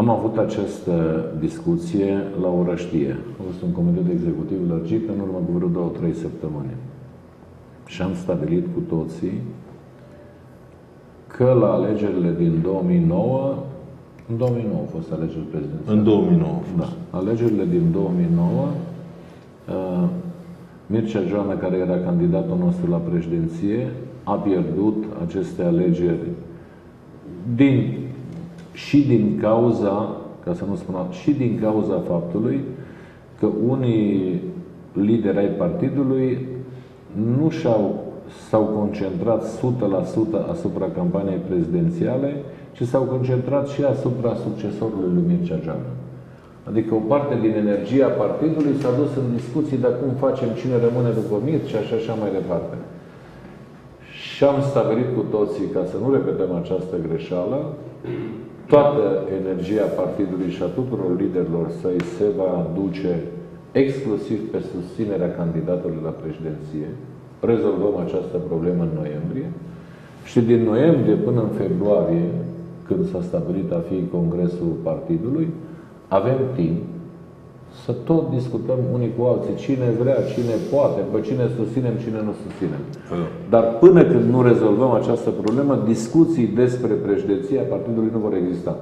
Am avut această discuție la o răștie. A fost un comitet executiv lărgit în urmă cu vreo două, trei săptămâni. Și am stabilit cu toții că la alegerile din 2009, în 2009 au fost alegeri prezidențiale. În 2009. Da. Alegerile din 2009, uh, Mircea Joana, care era candidatul nostru la președinție, a pierdut aceste alegeri din, și din cauza, ca să nu spun și din cauza faptului că unii lideri ai partidului nu și-au s-au concentrat 100% asupra campaniei prezidențiale, ci s-au concentrat și asupra succesorului lui Mircea Geană. Adică o parte din energia partidului s-a dus în discuții de cum facem, cine rămâne după Mircea și așa mai departe. Și am stabilit cu toții, ca să nu repetăm această greșeală, toată energia partidului și a tuturor liderilor săi se va duce exclusiv pe susținerea candidatului la președinție, rezolvăm această problemă în noiembrie și din noiembrie până în februarie, când s-a stabilit a fi congresul partidului, avem timp să tot discutăm unii cu alții cine vrea, cine poate, pe cine susținem, cine nu susținem. Dar până când nu rezolvăm această problemă, discuții despre președinția partidului nu vor exista.